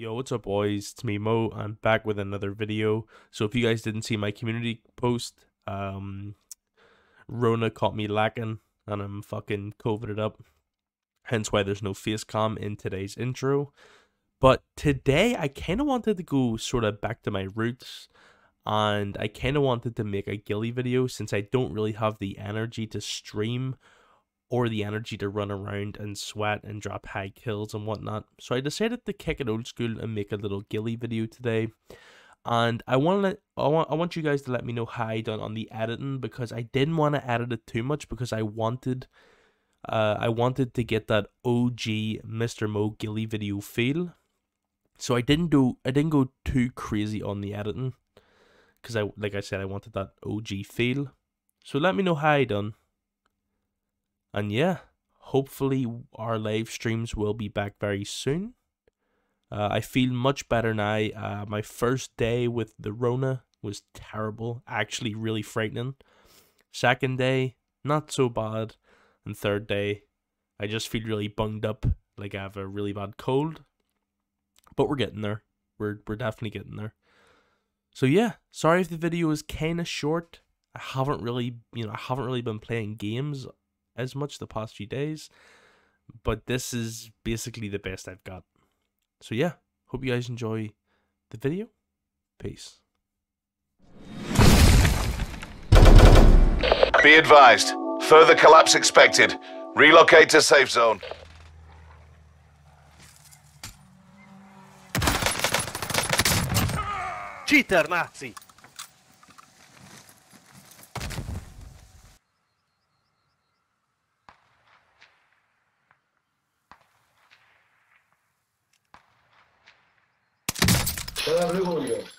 Yo, what's up, boys? It's me, Mo. I'm back with another video. So, if you guys didn't see my community post, um, Rona caught me lacking, and I'm fucking coveted up. Hence why there's no face cam in today's intro. But today, I kind of wanted to go sort of back to my roots, and I kind of wanted to make a ghillie video since I don't really have the energy to stream or the energy to run around and sweat and drop high kills and whatnot. So I decided to kick it old school and make a little ghillie video today. And I want to I want I want you guys to let me know how I done on the editing because I didn't want to edit it too much because I wanted uh I wanted to get that OG Mr. Mo ghillie video feel. So I didn't do I didn't go too crazy on the editing because I like I said I wanted that OG feel. So let me know how I done. And yeah, hopefully our live streams will be back very soon. Uh, I feel much better now. Uh, my first day with the Rona was terrible, actually really frightening. Second day, not so bad. And third day, I just feel really bunged up, like I have a really bad cold. But we're getting there. We're we're definitely getting there. So yeah, sorry if the video is kind of short. I haven't really, you know, I haven't really been playing games as much the past few days, but this is basically the best I've got. So yeah, hope you guys enjoy the video. Peace. Be advised, further collapse expected. Relocate to safe zone. Cheater, Nazi! Mergulho.